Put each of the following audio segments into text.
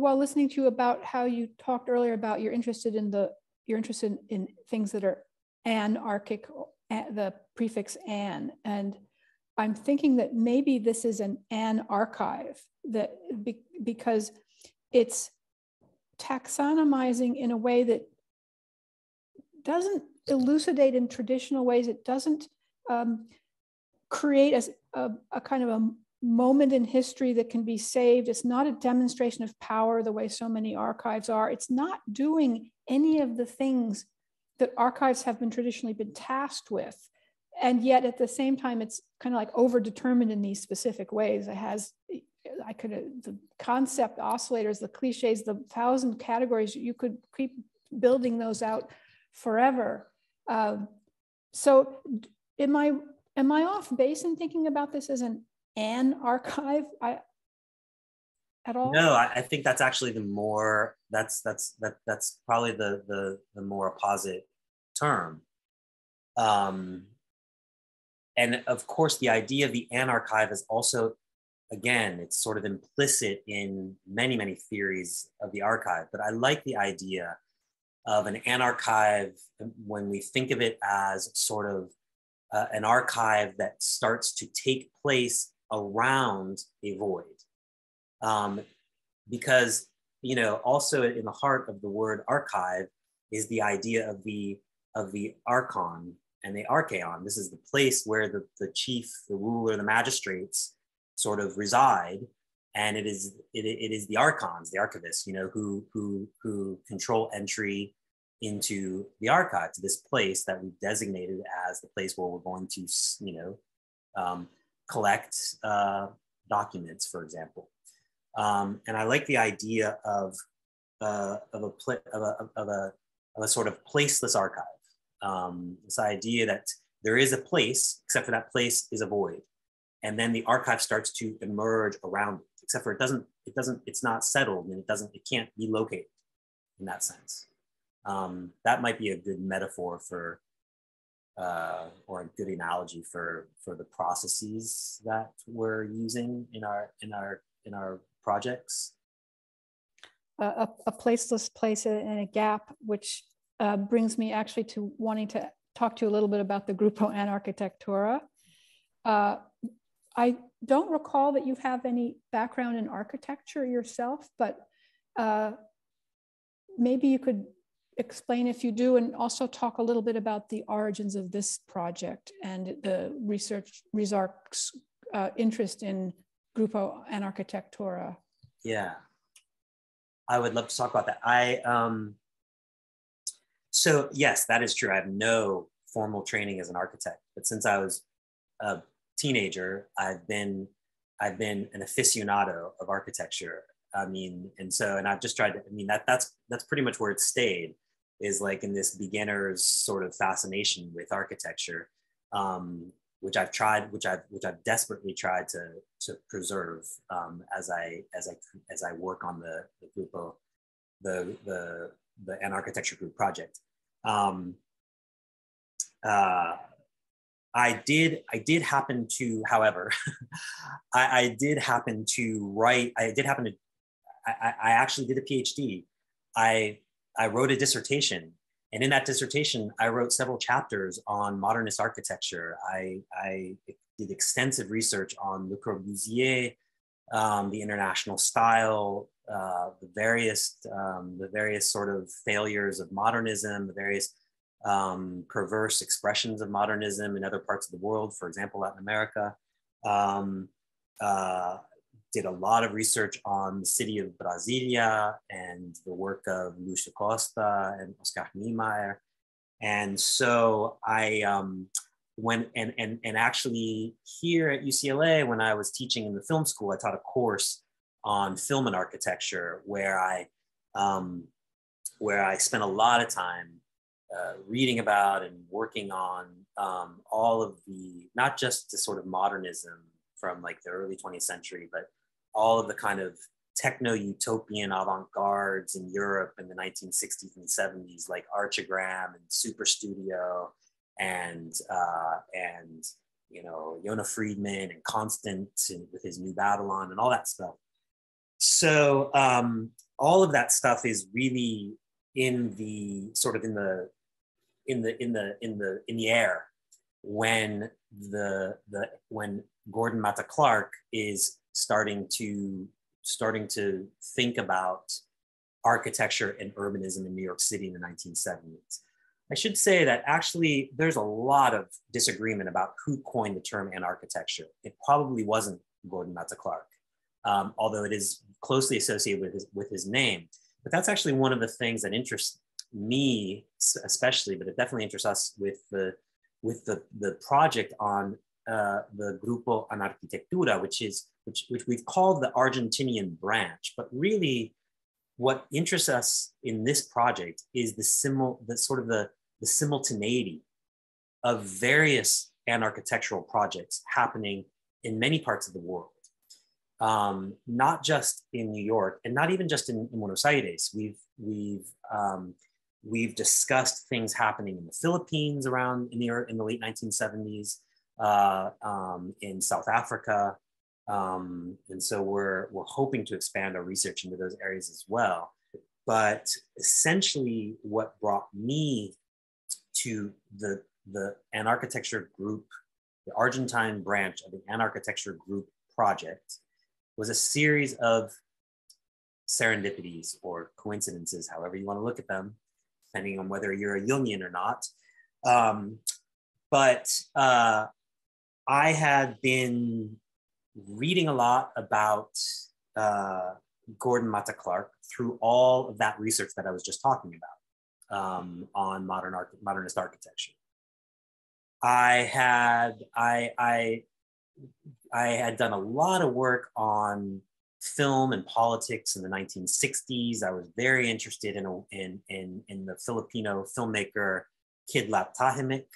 While listening to you about how you talked earlier about you're interested in the you're interested in things that are anarchic, the prefix an, and I'm thinking that maybe this is an an archive that be, because it's taxonomizing in a way that doesn't elucidate in traditional ways. It doesn't um, create a, a, a, kind of a moment in history that can be saved. It's not a demonstration of power the way so many archives are. It's not doing any of the things that archives have been traditionally been tasked with. And yet at the same time, it's kind of like overdetermined in these specific ways. It has, I could, the concept oscillators, the cliches, the thousand categories, you could keep building those out forever. Um, so am I, am I off base in thinking about this as an an archive I, at all? No, I, I, think that's actually the more that's that's that that's probably the the the more opposite term. Um, and of course, the idea of the an archive is also, again, it's sort of implicit in many many theories of the archive. But I like the idea of an anarchive when we think of it as sort of uh, an archive that starts to take place around a void. Um, because, you know, also in the heart of the word archive is the idea of the, of the archon and the arkheion. This is the place where the, the chief, the ruler, the magistrates sort of reside. And it is, it, it is the archons, the archivists, you know, who, who, who control entry into the archive, to this place that we've designated as the place where we're going to, you know, um, collect uh, documents, for example. Um, and I like the idea of, uh, of, a of, a, of, a, of a sort of placeless archive. Um, this idea that there is a place, except for that place is a void. And then the archive starts to emerge around it, except for it doesn't, it doesn't, it's not settled and it doesn't, it can't be located in that sense. Um, that might be a good metaphor for uh, or a good analogy for for the processes that we're using in our in our in our projects a, a placeless place and a gap which uh, brings me actually to wanting to talk to you a little bit about the Grupo Anarquitectura. Uh, I don't recall that you have any background in architecture yourself, but uh, maybe you could explain if you do, and also talk a little bit about the origins of this project and the research RESARC's uh, interest in Grupo Anarquitectura. Yeah, I would love to talk about that. I um, so yes, that is true. I have no formal training as an architect, but since I was a teenager, I've been I've been an aficionado of architecture I mean, and so, and I've just tried to, I mean, that that's, that's pretty much where it stayed is like in this beginner's sort of fascination with architecture, um, which I've tried, which I've, which I've desperately tried to, to preserve um, as I, as I, as I work on the, the group of the, the, the an architecture group project. Um, uh, I did, I did happen to, however, I, I, did happen to write, I did happen to I, I actually did a PhD. I, I wrote a dissertation. And in that dissertation, I wrote several chapters on modernist architecture. I, I did extensive research on Le Corbusier, um, the international style, uh, the various um, the various sort of failures of modernism, the various um, perverse expressions of modernism in other parts of the world, for example, Latin America. Um, uh, did a lot of research on the city of Brasilia and the work of Lucio Costa and Oscar Niemeyer. And so I um, went and, and, and actually here at UCLA, when I was teaching in the film school, I taught a course on film and architecture where I, um, where I spent a lot of time uh, reading about and working on um, all of the, not just the sort of modernism from like the early 20th century, but all of the kind of techno utopian avant-gardes in Europe in the 1960s and 70s, like Archigram and Super Studio and uh, and you know Yona Friedman and Constant and with his New Babylon and all that stuff. so um, all of that stuff is really in the sort of in the in the in the in the in the air when the the when Gordon Matta Clark is starting to starting to think about architecture and urbanism in New York City in the 1970s. I should say that actually there's a lot of disagreement about who coined the term anarchitecture. It probably wasn't Gordon Matta Clark, um, although it is closely associated with his, with his name. But that's actually one of the things that interests me, especially, but it definitely interests us with the with the, the project on uh, the Grupo Anarquitectura, which is which, which we've called the Argentinian branch, but really what interests us in this project is the simul the sort of the, the simultaneity of various anarchitectural projects happening in many parts of the world. Um, not just in New York and not even just in, in Buenos Aires. We've, we've um, We've discussed things happening in the Philippines around in the, in the late 1970s, uh, um, in South Africa. Um, and so we're, we're hoping to expand our research into those areas as well. But essentially what brought me to the, the An Architecture Group, the Argentine branch of the An Architecture Group project was a series of serendipities or coincidences, however you want to look at them, depending on whether you're a Jungian or not. Um, but uh, I had been reading a lot about uh, Gordon Matta Clark through all of that research that I was just talking about um, on modern modernist architecture. I had I, I I had done a lot of work on film and politics in the 1960s. I was very interested in, in, in, in the Filipino filmmaker Kidlat Tahimik,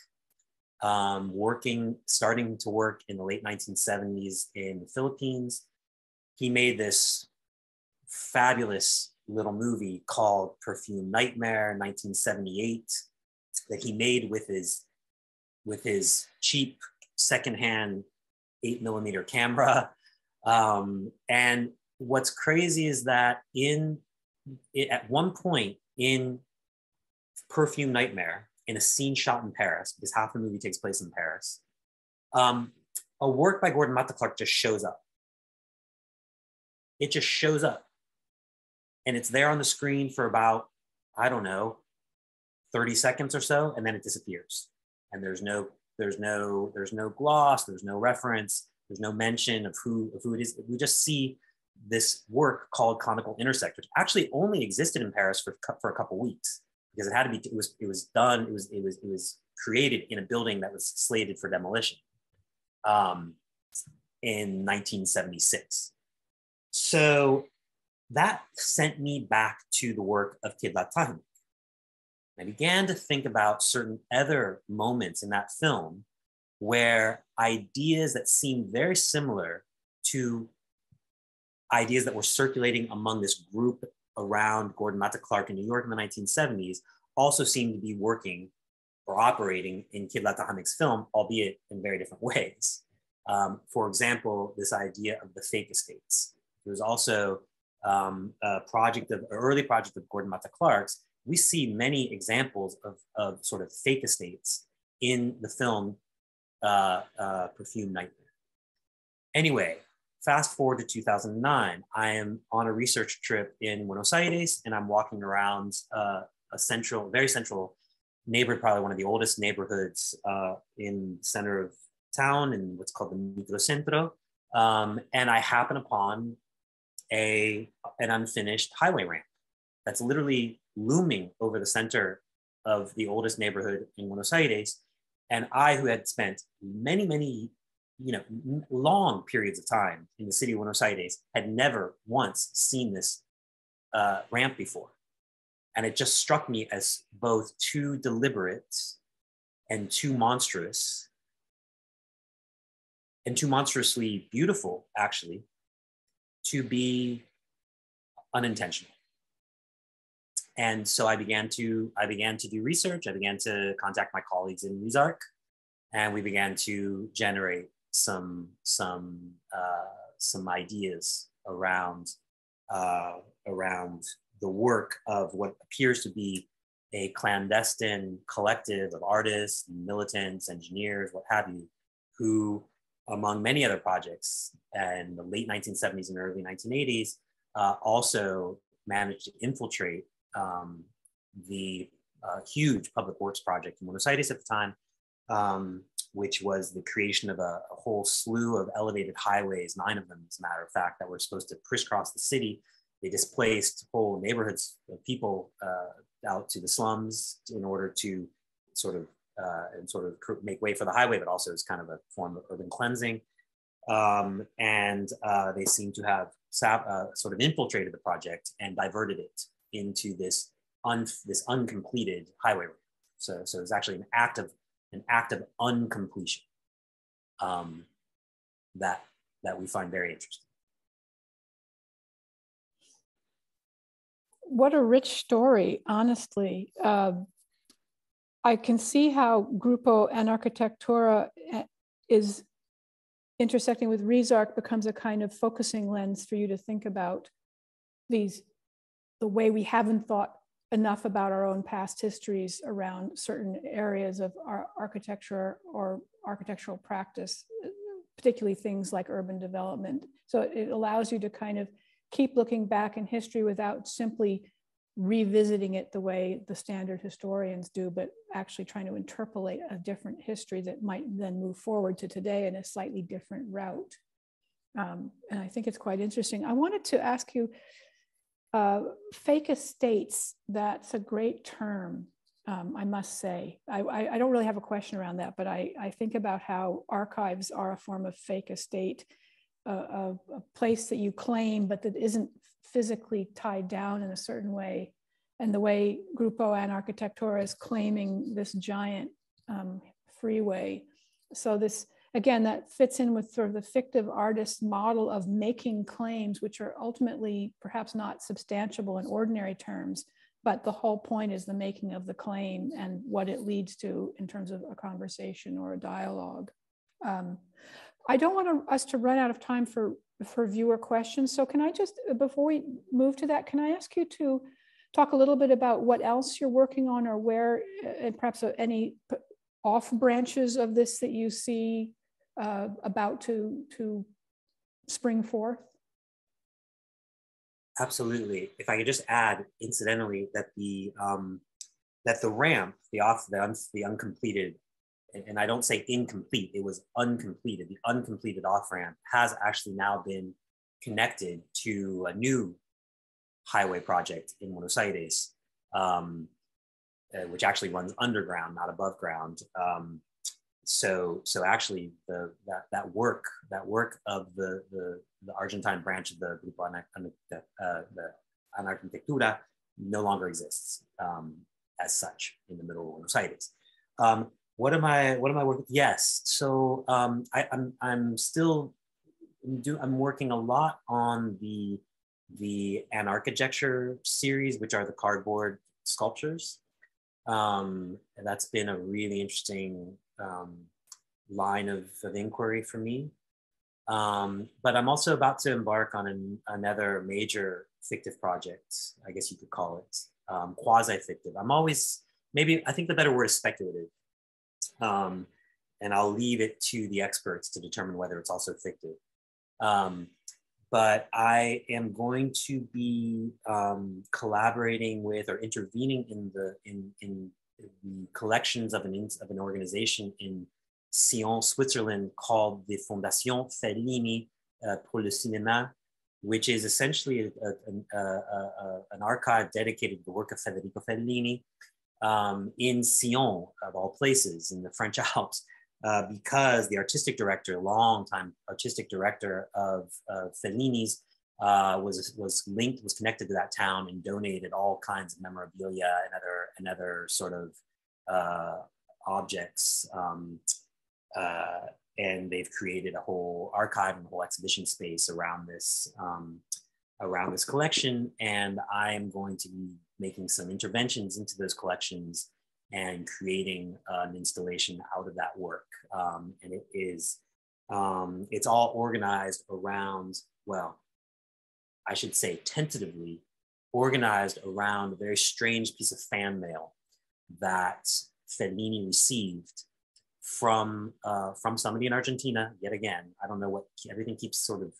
um, working, starting to work in the late 1970s in the Philippines. He made this fabulous little movie called Perfume Nightmare 1978 that he made with his with his cheap secondhand eight millimeter camera um, and what's crazy is that in at one point in Perfume Nightmare, in a scene shot in Paris, because half the movie takes place in Paris, um, a work by Gordon Matta Clark just shows up. It just shows up. And it's there on the screen for about, I don't know, 30 seconds or so, and then it disappears. And there's no, there's no, there's no gloss, there's no reference. There's no mention of who of who it is. We just see this work called Conical Intersect, which actually only existed in Paris for, for a couple weeks because it had to be. It was it was done. It was it was it was created in a building that was slated for demolition um, in 1976. So that sent me back to the work of Kidlat Tahimik. I began to think about certain other moments in that film where ideas that seemed very similar to ideas that were circulating among this group around Gordon Matta Clark in New York in the 1970s also seemed to be working or operating in Kidlat Tahimik's film, albeit in very different ways. Um, for example, this idea of the fake estates. There was also um, a project of, an early project of Gordon Matta Clark's. We see many examples of, of sort of fake estates in the film uh, uh, Perfume Nightmare. Anyway, fast forward to 2009, I am on a research trip in Buenos Aires and I'm walking around uh, a central, very central neighborhood, probably one of the oldest neighborhoods uh, in the center of town in what's called the Microcentro. Um, and I happen upon a, an unfinished highway ramp that's literally looming over the center of the oldest neighborhood in Buenos Aires. And I, who had spent many, many, you know, long periods of time in the city of Buenos Aires, had never once seen this uh, ramp before. And it just struck me as both too deliberate and too monstrous and too monstrously beautiful, actually, to be unintentional and so I began to I began to do research. I began to contact my colleagues in Newsark, and we began to generate some some uh, some ideas around uh, around the work of what appears to be a clandestine collective of artists, militants, engineers, what have you, who, among many other projects in the late 1970s and early 1980s, uh, also managed to infiltrate um, the uh, huge public works project in Buenos Aires at the time, um, which was the creation of a, a, whole slew of elevated highways, nine of them, as a matter of fact, that were supposed to crisscross the city. They displaced whole neighborhoods of people uh, out to the slums in order to sort of uh, and sort of make way for the highway, but also as kind of a form of urban cleansing. Um, and uh, they seem to have uh, sort of infiltrated the project and diverted it into this un, this uncompleted highway. So, so it's actually an act of an act of uncompletion um, that that we find very interesting. What a rich story, honestly. Uh, I can see how Grupo Anarquitectura eh, is intersecting with RESARC becomes a kind of focusing lens for you to think about these, the way we haven't thought enough about our own past histories around certain areas of our architecture or architectural practice, particularly things like urban development. So it allows you to kind of keep looking back in history without simply revisiting it the way the standard historians do, but actually trying to interpolate a different history that might then move forward to today in a slightly different route. Um, and I think it's quite interesting. I wanted to ask you, uh, fake estates, that's a great term, um, I must say. I, I, I, don't really have a question around that, but I, I think about how archives are a form of fake estate, uh, a, a place that you claim, but that isn't physically tied down in a certain way. And the way Grupo Anarquitectura is claiming this giant um, freeway. So this, again, that fits in with sort of the fictive artist model of making claims, which are ultimately perhaps not substantiable in ordinary terms, but the whole point is the making of the claim and what it leads to in terms of a conversation or a dialogue. Um, I don't want us to run out of time for for viewer questions. So can I just, before we move to that, can I ask you to talk a little bit about what else you're working on or where, and perhaps any off branches of this that you see uh, about to, to spring forth? Absolutely. If I could just add, incidentally, that the um, that the ramp, the off the, un, the uncompleted and I don't say incomplete, it was uncompleted. The uncompleted off ramp has actually now been connected to a new highway project in Buenos Aires, um, uh, which actually runs underground, not above ground. Um, so, so actually, the that, that work that work of the, the, the Argentine branch of the Grupo uh, the Anarquitectura no longer exists um, as such in the middle of Buenos Aires. Um, what am I what am I working? Yes. So um, I, I'm I'm still do I'm working a lot on the the Anarchitecture series, which are the cardboard sculptures. Um, that's been a really interesting um, line of, of inquiry for me. Um, but I'm also about to embark on an, another major fictive project, I guess you could call it, um, quasi fictive. I'm always, maybe, I think the better word is speculative. Um, and I'll leave it to the experts to determine whether it's also fictive. Um, but I am going to be um, collaborating with or intervening in the in, in the collections of an of an organization in Sion, Switzerland, called the Fondation Fellini uh, pour le Cinéma, which is essentially a, a, a, an archive dedicated to the work of Federico Fellini, um, in Sion, of all places, in the French Alps, uh, because the artistic director, long-time artistic director of, Fellini's, uh, was was linked, was connected to that town, and donated all kinds of memorabilia and other and other sort of uh, objects. Um, uh, and they've created a whole archive and a whole exhibition space around this um, around this collection. And I am going to be making some interventions into those collections and creating an installation out of that work. Um, and it is, um, it's all organized around, well, I should say tentatively, organized around a very strange piece of fan mail that Fellini received from uh, from somebody in Argentina. Yet again, I don't know what everything keeps sort of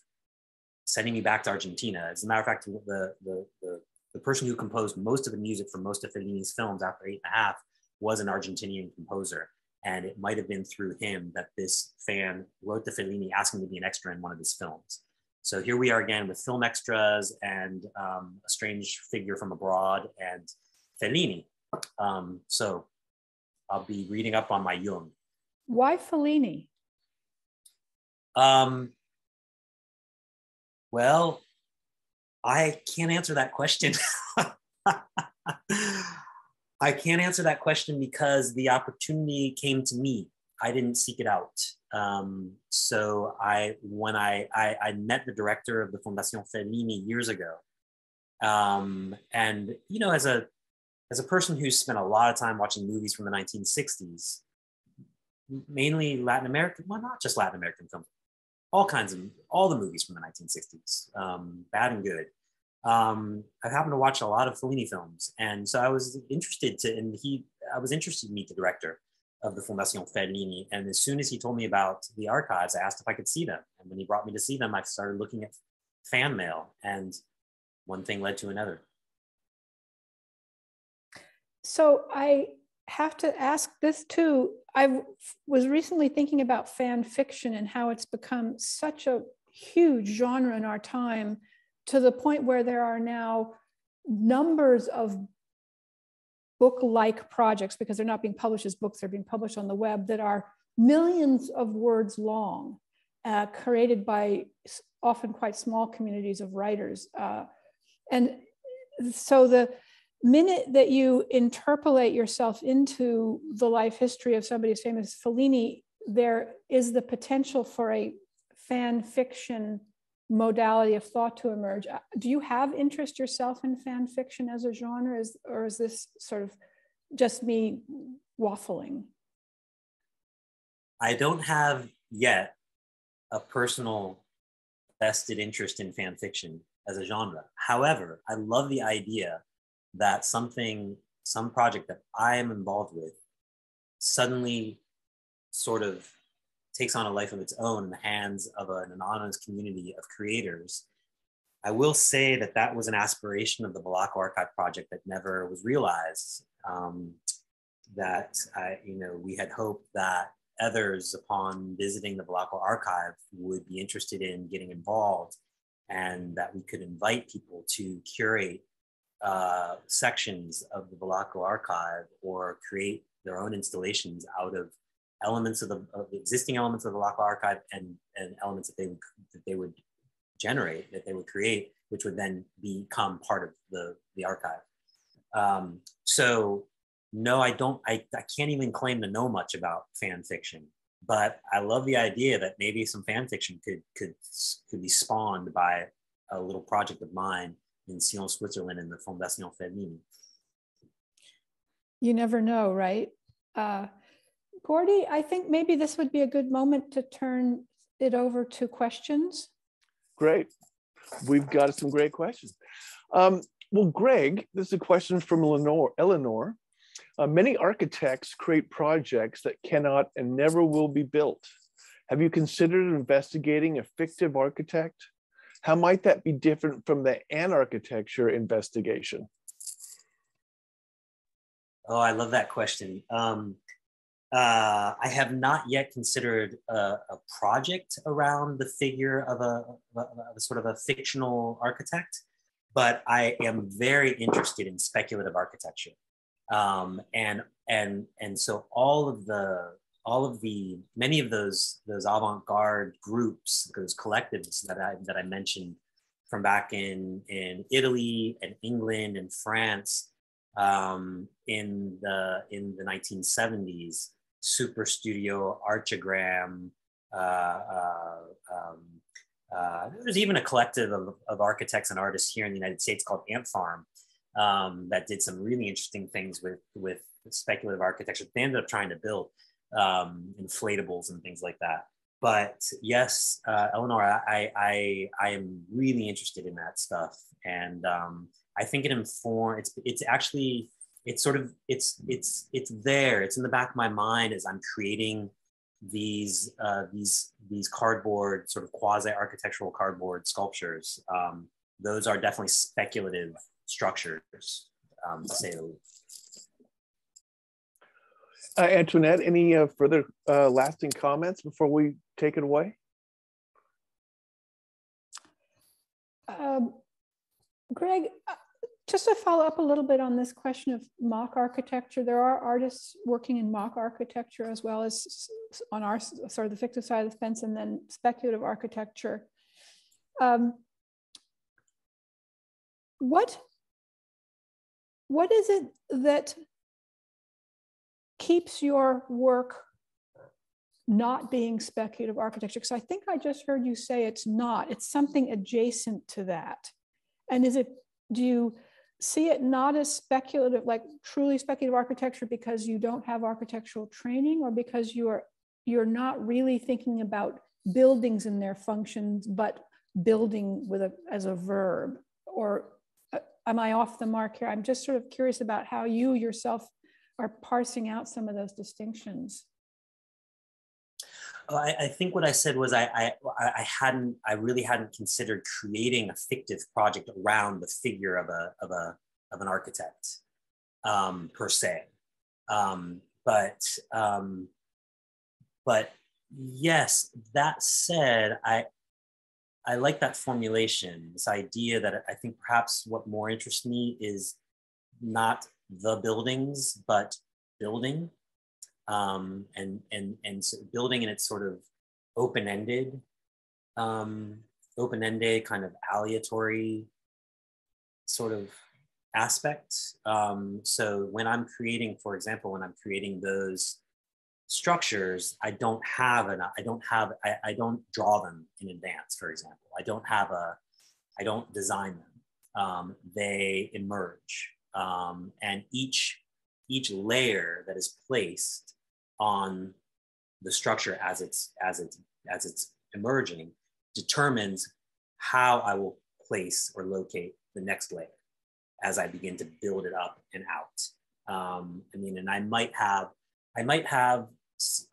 sending me back to Argentina. As a matter of fact, the the the, the person who composed most of the music for most of Fellini's films after Eight and a Half was an Argentinian composer. And it might have been through him that this fan wrote to Fellini asking to be an extra in one of his films. So here we are again with film extras and um, a strange figure from abroad and Fellini. Um, so I'll be reading up on my Jung. Why Fellini? Um, well, I can't answer that question. I can't answer that question because the opportunity came to me. I didn't seek it out. Um, so I, when I, I, I, met the director of the Fondazione Fellini years ago, um, and you know, as a as a person who spent a lot of time watching movies from the 1960s, mainly Latin American, well, not just Latin American films, all kinds of all the movies from the 1960s, um, bad and good. Um, I've happened to watch a lot of Fellini films, and so I was interested to, and he, I was interested to meet the director of the Fondazione Fellini. And as soon as he told me about the archives, I asked if I could see them. And when he brought me to see them, I started looking at fan mail, and one thing led to another. So I have to ask this too. I was recently thinking about fan fiction and how it's become such a huge genre in our time to the point where there are now numbers of book like projects because they're not being published as books, they're being published on the web that are millions of words long, uh, created by often quite small communities of writers. Uh, and so the minute that you interpolate yourself into the life history of somebody as famous as Fellini, there is the potential for a fan fiction modality of thought to emerge. Uh, do you have interest yourself in fan fiction as a genre, is, or is this sort of just me waffling? I don't have yet a personal vested interest in fan fiction as a genre. However, I love the idea that something, some project that I am involved with, suddenly sort of takes on a life of its own in the hands of an anonymous community of creators. I will say that that was an aspiration of the Valaco Archive project that never was realized. Um, that I, you know, we had hoped that others, upon visiting the Valaco Archive, would be interested in getting involved, and that we could invite people to curate uh, sections of the Valaco Archive or create their own installations out of elements of the, of the existing elements of the Valaco archive and, and elements that they would that they would generate that they would create, which would then become part of the the archive. Um, so no, I don't. I, I can't even claim to know much about fan fiction, but I love the idea that maybe some fan fiction could could could be spawned by a little project of mine in Sion, Switzerland, in the Fondation Fellini. You never know, right? Uh, Gordy, I think maybe this would be a good moment to turn it over to questions. Great. We've got some great questions. Um, well, Greg, this is a question from Eleanor. Eleanor. Uh, many architects create projects that cannot and never will be built. Have you considered investigating a fictive architect? How might that be different from the an architecture investigation? Oh, I love that question. Um, uh, I have not yet considered a, a project around the figure of a, of a, sort of a fictional architect, but I am very interested in speculative architecture, um, and and and so all of the all of the many of those those avant-garde groups, those collectives that I that I mentioned from back in in Italy and England and France um, in the in the 1970s Super Studio, Archigram. Uh, uh, um, uh, there's even a collective of, of, architects and artists here in the United States called Ant Farm um, that did some really interesting things with, with speculative architecture. They ended up trying to build um, inflatables and things like that. but yes, uh, Eleanor, I, I, I am really interested in that stuff. And um, I think it inform it's, it's actually, it's sort of, it's, it's, it's there. It's in the back of my mind as I'm creating these, uh, these, these cardboard sort of quasi architectural cardboard sculptures. Um, those are definitely speculative structures, um, to say the least. Uh, Antoinette, any uh, further uh, lasting comments before we take it away? Um, Greg, just to follow up a little bit on this question of mock architecture, there are artists working in mock architecture as well as on our sort of the fictive side of the fence and then speculative architecture. Um, what, what is it that keeps your work not being speculative architecture? Because I think I just heard you say it's not, it's something adjacent to that. And is it, do you see it not as speculative, like truly speculative architecture because you don't have architectural training or because you're, you're not really thinking about buildings and their functions, but building with a, as a verb? Or uh, am I off the mark here? I'm just sort of curious about how you yourself are parsing out some of those distinctions. Oh, I, I, think what I said was I, I, I hadn't I really hadn't considered creating a fictive project around the figure of a of a of an architect um, per se, um, but um, but yes. That said, I I like that formulation. This idea that I think perhaps what more interests me is not the buildings, but building um, and and and so building in its sort of open-ended, um, open-ended kind of aleatory sort of aspect. Um, so when I'm creating, for example, when I'm creating those structures, I don't have an, I don't have, I, I don't draw them in advance, for example. I don't have a, I don't design them. Um, they emerge. Um, and each each layer that is placed on the structure as it's as it's as it's emerging determines how I will place or locate the next layer as I begin to build it up and out. Um, I mean, and I might have I might have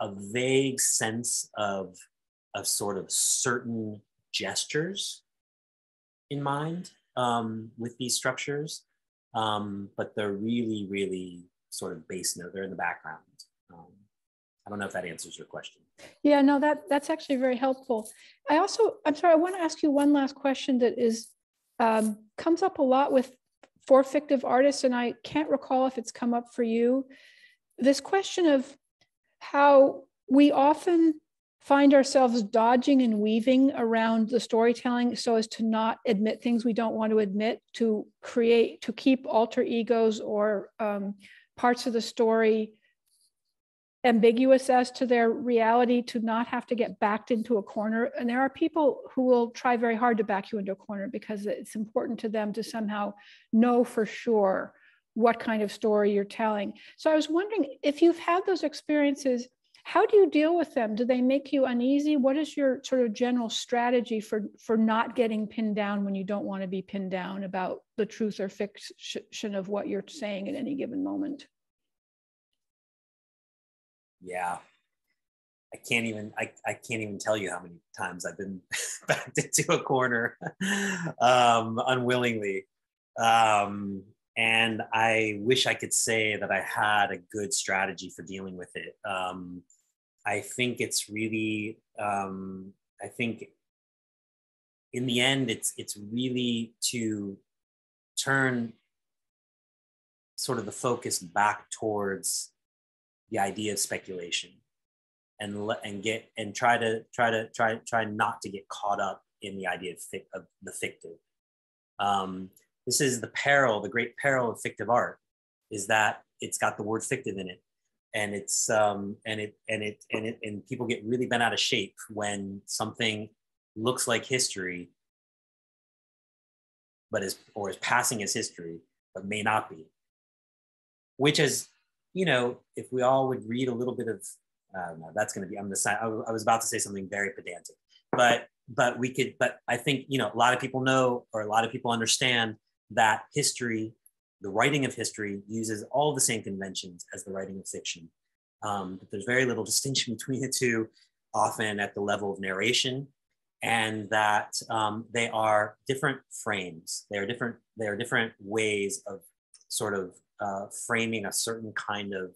a vague sense of of sort of certain gestures in mind um, with these structures, um, but they're really, really sort of base note. They're in the background. I don't know if that answers your question. Yeah, no, that that's actually very helpful. I also, I'm sorry, I want to ask you one last question that is um, comes up a lot with for fictive artists, and I can't recall if it's come up for you. This question of how we often find ourselves dodging and weaving around the storytelling so as to not admit things we don't want to admit, to create, to keep alter egos or um, parts of the story ambiguous as to their reality to not have to get backed into a corner. And there are people who will try very hard to back you into a corner because it's important to them to somehow know for sure what kind of story you're telling. So I was wondering if you've had those experiences, how do you deal with them? Do they make you uneasy? What is your sort of general strategy for, for not getting pinned down when you don't want to be pinned down about the truth or fiction of what you're saying at any given moment? Yeah. I can't even i, I can't even tell you how many times i've been backed into a corner um, unwillingly. Um, and i wish i could say that i had a good strategy for dealing with it. Um, i think it's really um, i think in the end it's it's really to turn sort of the focus back towards the idea of speculation and and get and try to try to try try not to get caught up in the idea of, of the fictive. Um, this is the peril the great peril of fictive art is that it's got the word fictive in it. And it's um, and it and it and it and people get really bent out of shape when something looks like history but is or is passing as history but may not be. Which is you know, if we all would read a little bit of I don't. That's going to be. I'm the. I was about to say something very pedantic, but but we could. But I think you know a lot of people know or a lot of people understand that history, the writing of history, uses all the same conventions as the writing of fiction. Um, but there's very little distinction between the two, often at the level of narration, and that um, they are different frames. They are different. They are different ways of sort of uh, framing a certain kind of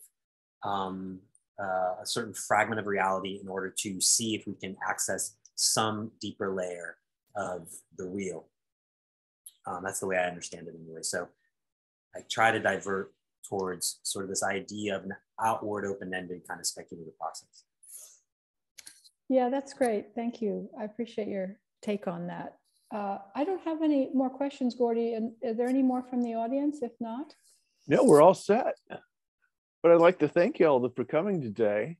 um, uh, a certain fragment of reality in order to see if we can access some deeper layer of the real. Um, that's the way I understand it anyway. So I try to divert towards sort of this idea of an outward open-ended kind of speculative process. Yeah, that's great. Thank you. I appreciate your take on that. Uh, I don't have any more questions, Gordy. And are there any more from the audience? If not? No, we're all set. But I'd like to thank you all for coming today.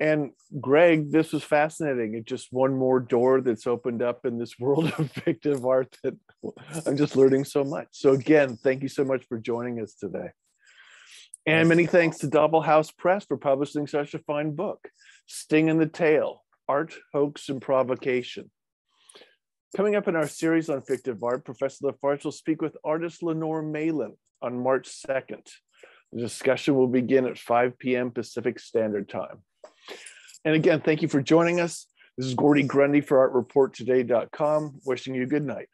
And Greg, this was fascinating. It's just one more door that's opened up in this world of fictive art that I'm just learning so much. So again, thank you so much for joining us today. And many thanks to DoppelHouse Press for publishing such a fine book, Sting in the Tail, Art, Hoax, and Provocation. Coming up in our series on fictive art, Professor LaFarge will speak with artist Lenore Malen on March 2nd. The discussion will begin at 5 p.m. Pacific Standard Time. And again, thank you for joining us. This is Gordy Grundy for ArtReportToday.com, wishing you good night.